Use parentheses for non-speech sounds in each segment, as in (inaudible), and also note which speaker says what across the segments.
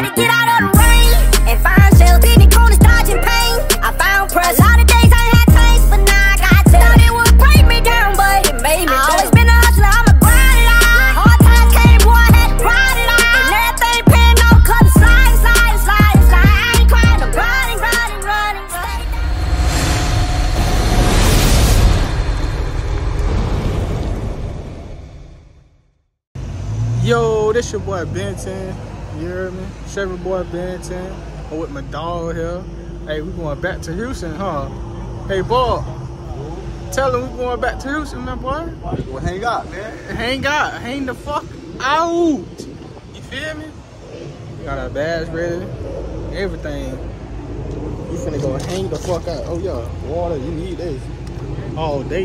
Speaker 1: had to get out of the rain and find shelter in the corners, dodging pain. I found pressure. A lot of days I had taste, but now I got taste. Thought it would break me down, but it made me. I always been a hustler, I'm a grinder. Hard times came, boy, I had to grind it out. And everything paying off, cause I'm sliding, sliding, sliding, sliding. I ain't crying, I'm grinding, grinding, grinding, grinding.
Speaker 2: Yo, this your boy BenTen. You hear me? Chevy boy BenTen. I'm with my dog here. Hey, we going back to Houston, huh? Hey, boy. Tell him we going back to Houston, man, boy.
Speaker 3: Well, hang out, man.
Speaker 2: Hang out. Hang the fuck out. You feel me? Got our bags ready. Everything. You finna go hang the fuck out. Oh, yeah. Water, you need this. All day.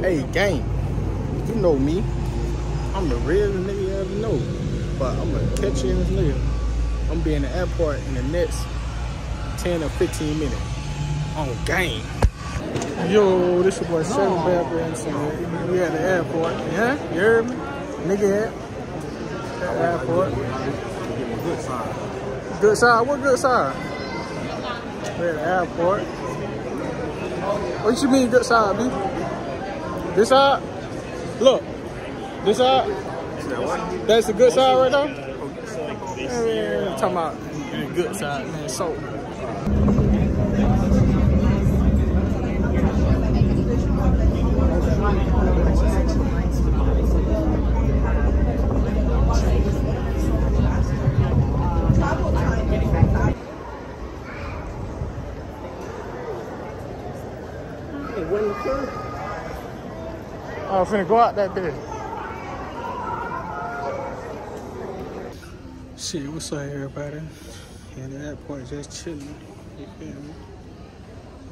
Speaker 2: Hey, gang. You know me. I'm the realest nigga you ever know. But I'm gonna catch you in this nigga. I'm gonna be in the airport in the next 10 or 15 minutes. On game. Yo, this your boy Seven Bad Branson. We at the airport. Yeah? You heard me? Nigga at the airport.
Speaker 3: Good sign.
Speaker 2: Good side? What good side? We're at the airport. What you mean good side, B? This side? Look. This side? That's the good side right now? Yeah, talking about the good side, man. So. Oh, finna go out that bit. Shit, what's up, everybody? In the airport, just chilling. You feel me?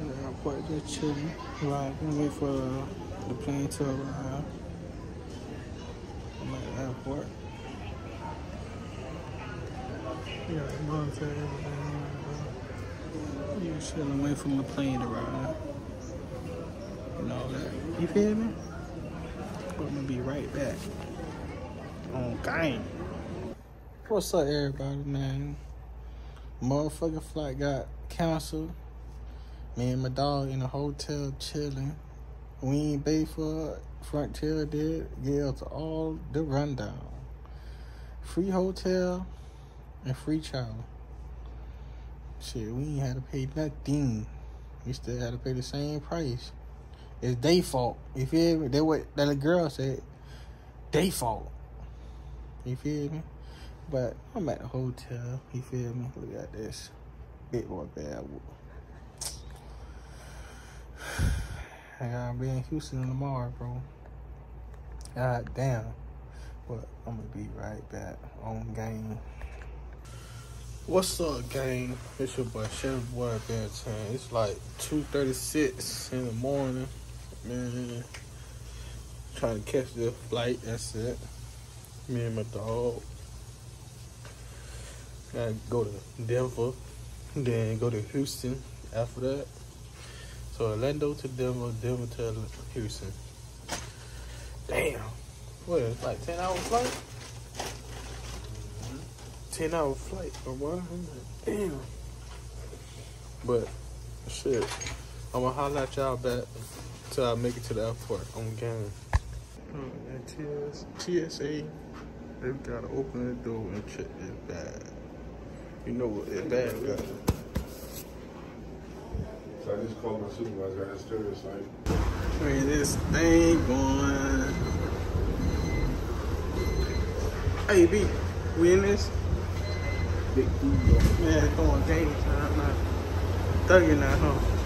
Speaker 2: In the airport, just chilling. Right, gonna wait for uh, the plane to arrive. I'm at the airport. Yeah, military, everything. You chilling, wait for my plane to arrive. And all that. You feel me? I'm gonna be right back. On game. What's up, everybody, man? Motherfucking flight got canceled. Me and my dog in a hotel chilling. We ain't pay for it. Frontier did. Give us all the rundown. Free hotel and free travel. Shit, we ain't had to pay nothing. We still had to pay the same price. It's they fault. If You feel me? That what that little girl said. They fault. You feel me? But I'm at the hotel. You feel me? Look at this. Big boy bad. (sighs) I gotta be in Houston tomorrow, bro. God damn. But I'm gonna be right back on game. What's up, gang? It's your boy Chef Boy BenTen. It's like 2.36 in the morning. Man, trying to catch the flight, that's it. Me and my dog. Gotta go to Denver, then go to Houston after that. So Orlando to Denver, Denver to Houston. Damn. What, it's like 10 hour flight? 10 hour flight or what? Damn. But, shit. I'm gonna holler at y'all back till I make it to the airport. I'm game. Oh, TS, TSA, they've gotta open the door and check this bag. You know what that bag got.
Speaker 4: So I just called my supervisor downstairs, like,
Speaker 2: Man, this thing going. Hey, B, we in this?
Speaker 3: Big food,
Speaker 2: Man, come on, game time now. Thugging now, huh?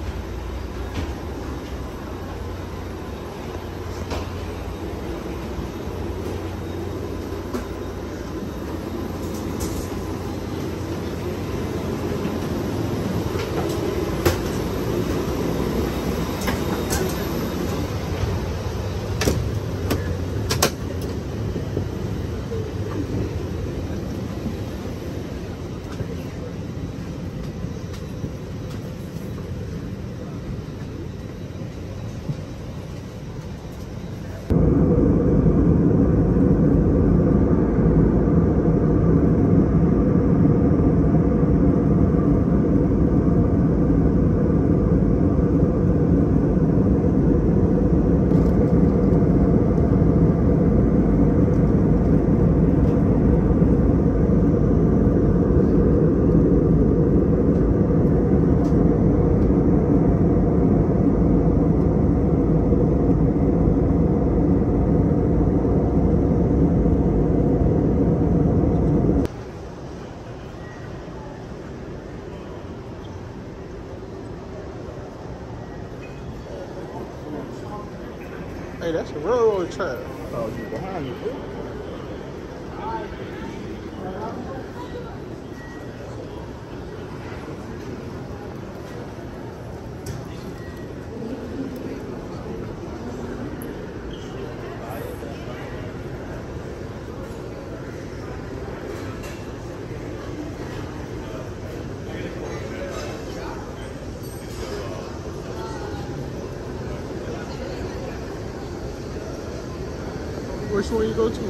Speaker 2: Which one you go to?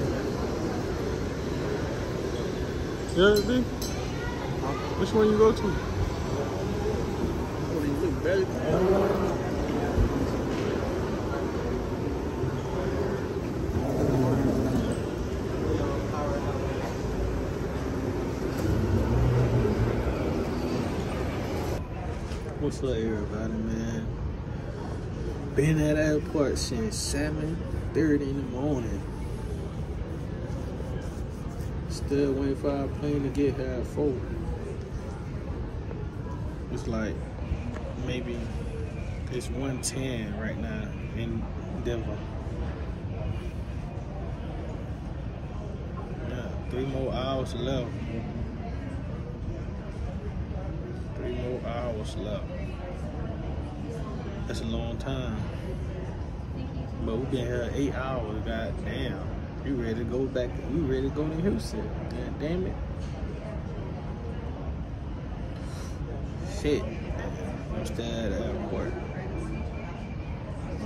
Speaker 2: Yeah, B? Which one you go to?
Speaker 3: What do you think?
Speaker 2: What's up, everybody, man? Been at airport since 7.30 in the morning. Still waiting for our plane to get here at 4. It's like maybe it's 110 right now in Denver. Yeah, three more hours left. Three more hours left. That's a long time. But we've been here eight hours, god We ready to go back we ready to go to Houston. God damn it. Shit. I'm still at the airport.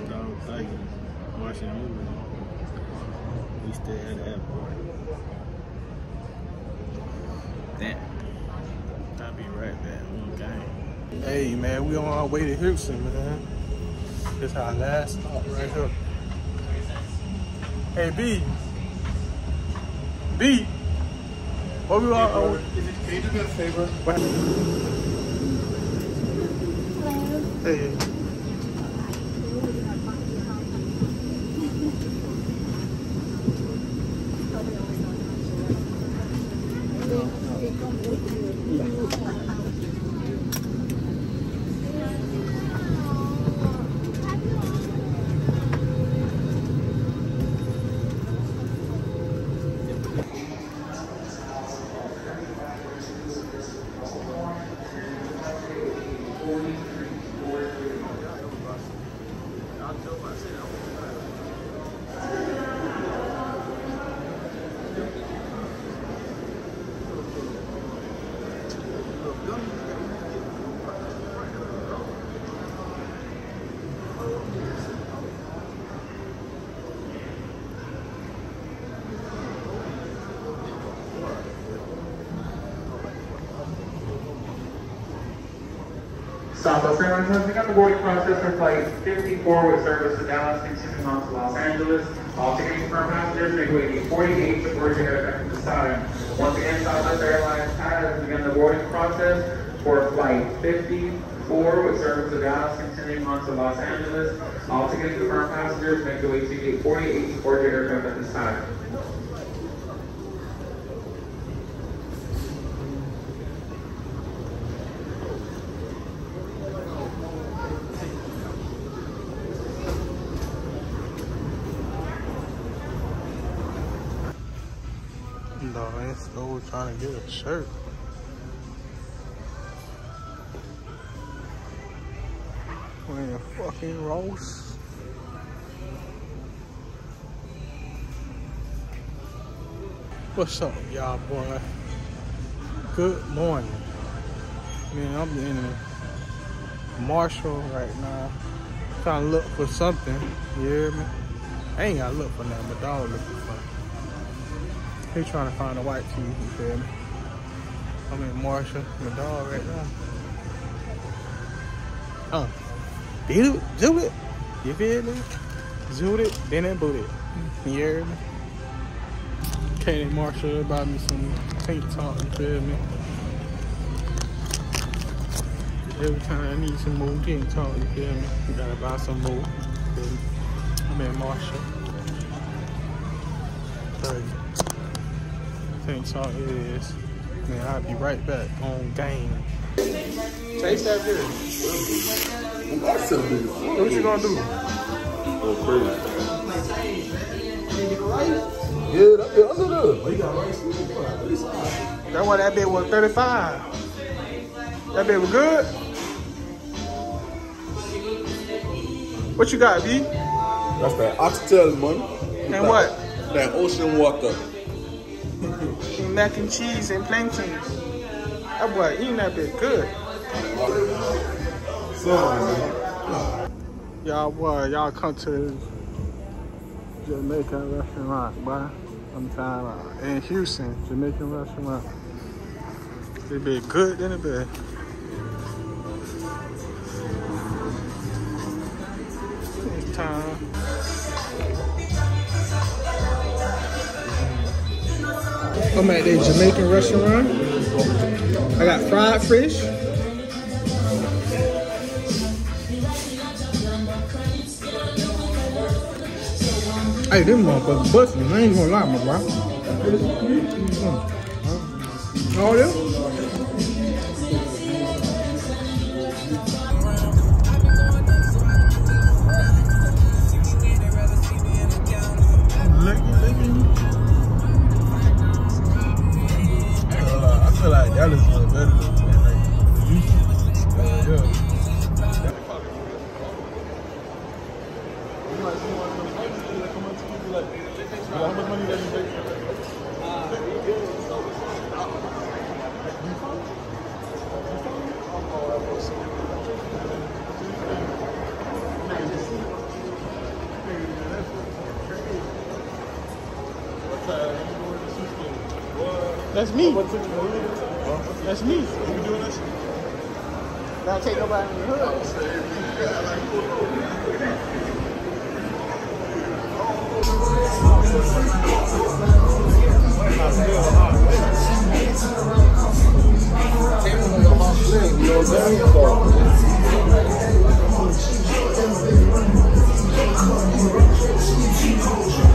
Speaker 2: Dog thinking. Watching a movie. We still at the airport. Damn. I'll be right back. Okay. Hey man, we on our way to Houston, man. This our last stop right here. Hey B. B. What we want? Oh,
Speaker 3: Can you do me a favor?
Speaker 2: what? Hey.
Speaker 5: Southwest Airlines has got the boarding process for flight 54 with service to Dallas, continuing on to Los Angeles. All ticket confirmed passengers gate 48 to your aircraft at this time. Once again, Southwest Airlines has begun the boarding process for flight 54 with service to Dallas, continuing on to Los Angeles. All ticket confirmed passengers make their way to gate 48 to your aircraft at this time.
Speaker 2: Trying to get a shirt. Wearing fucking Ross. What's up, y'all, boy? Good morning. Man, I'm in a Marshall right now. Trying to look for something. You hear me? I ain't gotta look for nothing, but dog looking. He trying to find a white tee, you feel me? I'm in Marshall, my dog right now. Oh, do it, do it. You feel me? Zoot it, then it boot it. You hear me? Katie Marshall buy me some tank top, you feel me? Every time I need some more tank top, you feel me? You gotta buy some more. you feel me? I'm in Marshall. Tank top it is. Man, I'll be right back on game. Taste that beer.
Speaker 3: That's a big
Speaker 2: What you gonna do?
Speaker 4: Go crazy.
Speaker 6: Yeah, that bit under there. You got rice?
Speaker 2: That's why that bit was 35. That bit was good. What you got, B?
Speaker 6: That's that oxtail, man.
Speaker 2: And what?
Speaker 6: That ocean water.
Speaker 2: Mac and cheese and plantain. That boy eating that bit good.
Speaker 6: So.
Speaker 2: Y'all boy, y'all come to Jamaican restaurant, boy. I'm talking about in Houston, Jamaican restaurant. It be good in bed. It's time. I'm at the Jamaican restaurant. I got fried fish. Hey, them motherfuckers busting. I ain't gonna lie, my bro. Oh, yeah? That's me. That's me. You doing this? Don't take nobody in the hood. Huh?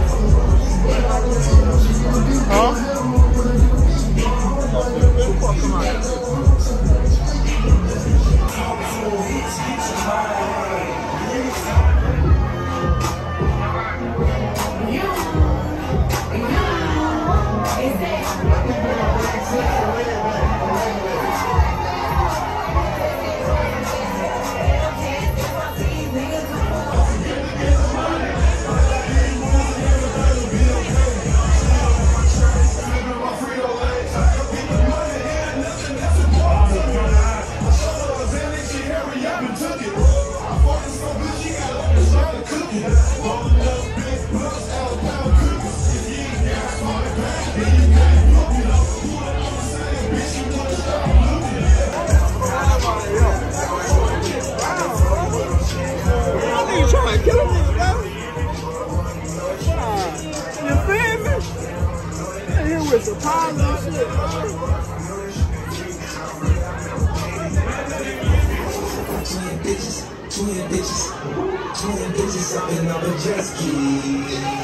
Speaker 7: Twin bitches up in our jet ski.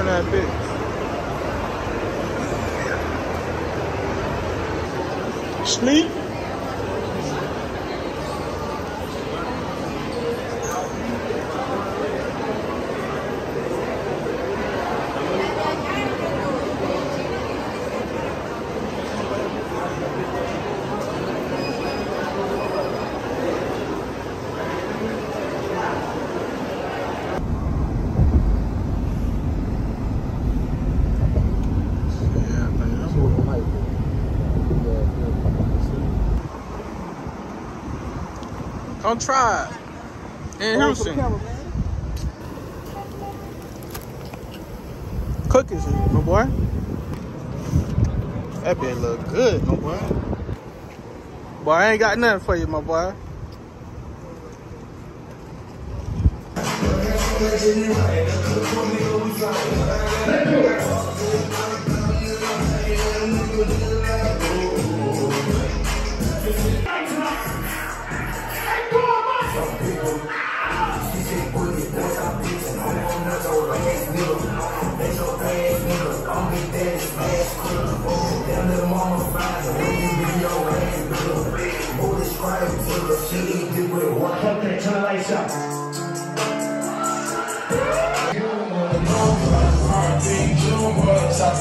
Speaker 2: In that bitch. Sleep? On Tribe. In
Speaker 6: Hold for the
Speaker 2: Houston.
Speaker 6: camera, man.
Speaker 2: Cooking shit, my boy. That bitch look good, my boy. Boy, I ain't got nothing for you, my boy.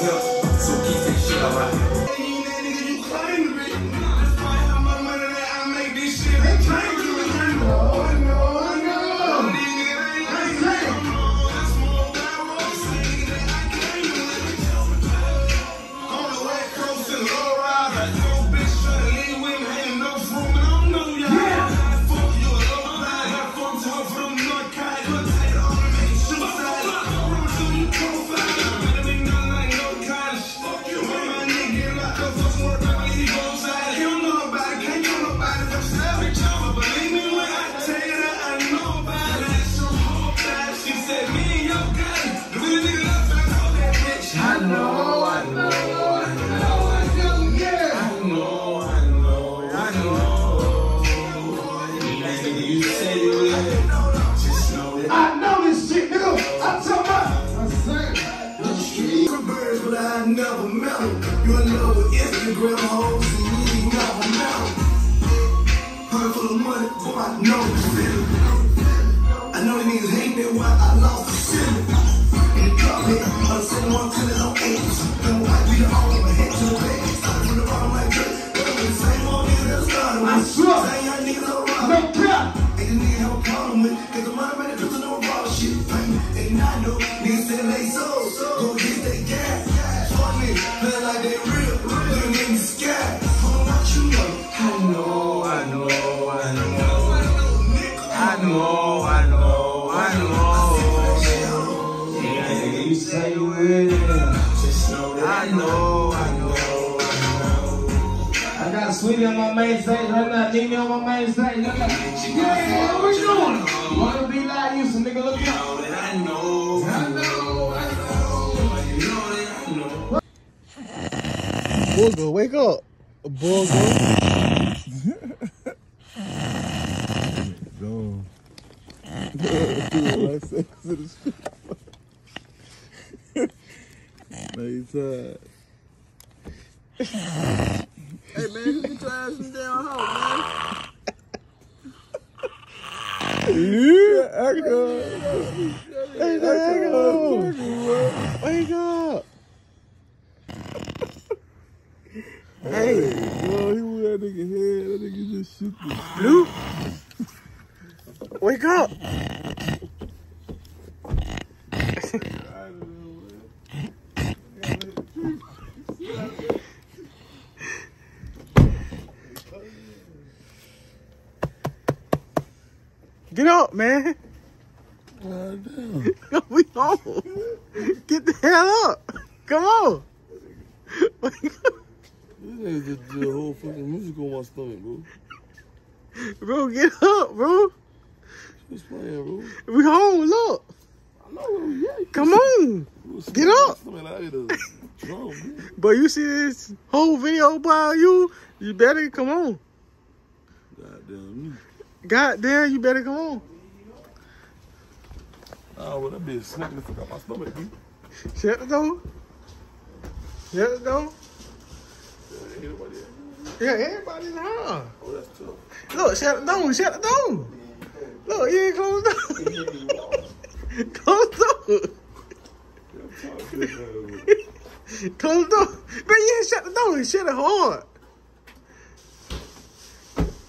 Speaker 8: this shit out
Speaker 7: Sweetie on my main stage right now. Nene on my main stage. Look at Yeah, what we doing? Wanna be like you, some nigga look at
Speaker 2: Booger, wake up. Booger.
Speaker 6: Go. (laughs) like (laughs) the.
Speaker 2: Hey, man, you get your ass in the damn house,
Speaker 6: Yeah, I go.
Speaker 2: man. Hey, there go. Wake up.
Speaker 6: Hey, bro, he was that nigga head. That nigga just shoot the
Speaker 2: Blue. Wake up. Get up, man. (laughs) we home. Get the hell up. Come on.
Speaker 6: This nigga just did a whole fucking music on my stomach, bro.
Speaker 2: bro, get up, bro.
Speaker 6: What's playing, bro?
Speaker 2: We home, look.
Speaker 6: I know, yeah.
Speaker 2: Come on. Get up.
Speaker 6: stomach like that.
Speaker 2: But you see this whole video about you, you better come on.
Speaker 6: Goddamn me.
Speaker 2: Goddamn, you better come on.
Speaker 6: Oh, well, that bitch snapping the fuck out my stomach, dude.
Speaker 2: Shut the door. Shut the door. Yeah, everybody in the house.
Speaker 6: Oh, that's tough.
Speaker 2: Look, shut the door. Shut the door. Look, you ain't (laughs) close the door. close the door. Close the door. Man, you ain't shut the door. Shut it hard.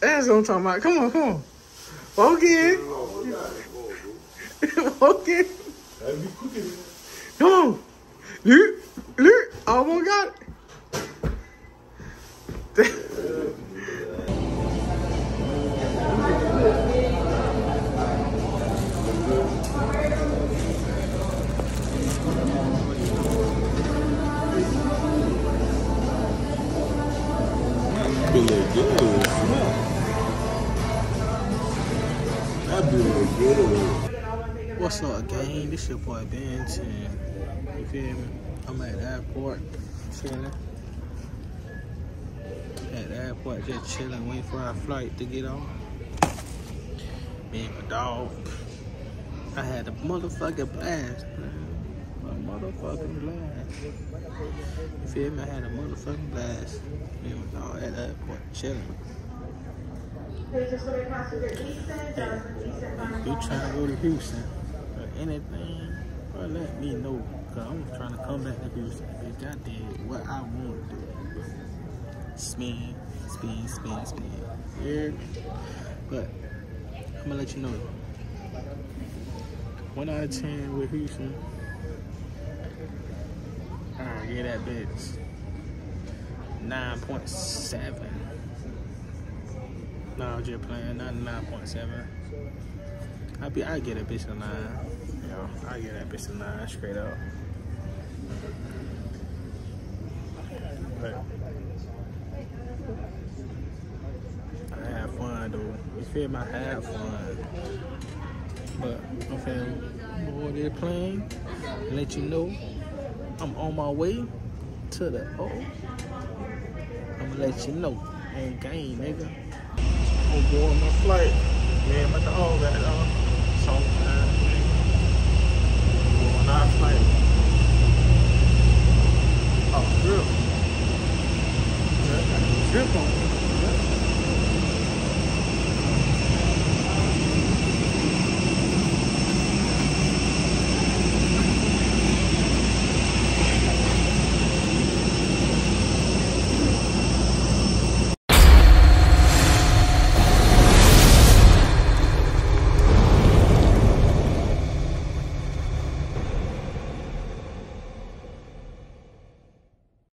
Speaker 2: That's what I'm talking about. Come on, come on. Walk in. (laughs) Walk in. Come on. Look, look. Oh Almost got it.
Speaker 6: Like good.
Speaker 2: What's up, gang? This your boy Ben 10. You feel me? I'm at the airport, chilling. At the airport, just chilling, waiting for our flight to get on. Me and my dog. I had a motherfucking blast, man. A motherfucking blast. You feel me? I had a motherfucking blast. Me and my dog at the airport, chilling. You trying to go to Houston or anything, bro, let me know. Cause I'm trying to come back to Houston. Bitch, I did what I wanted to do. Spin, spin, spin, spin. Yeah. But I'm gonna let you know. One out of ten with Houston. I get that bitch. 9.7. No, I'm playing, not 9.7. I be I get a bitch a nine. Yo, I get that bitch a nine straight up. But I had fun though. You feel me? I had fun. But I'm board this plane and let you know I'm on my way to the O. I'm gonna let you know. On game, nigga on board my flight. Yeah, my dog got off. So, uh, on our flight. Oh, drip. Drip on